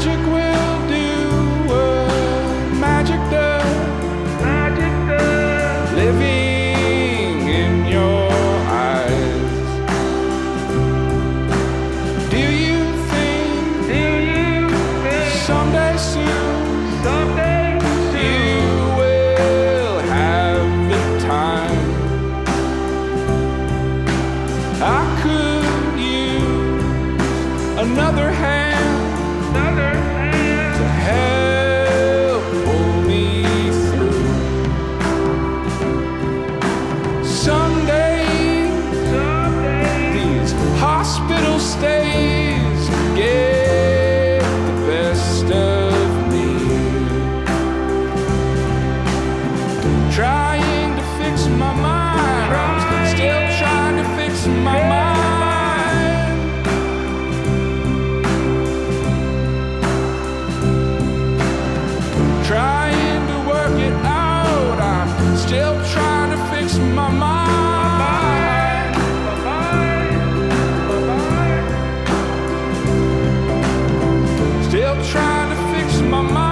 magic way. trying to work it out. I'm still trying to fix my mind. Still trying to fix my mind.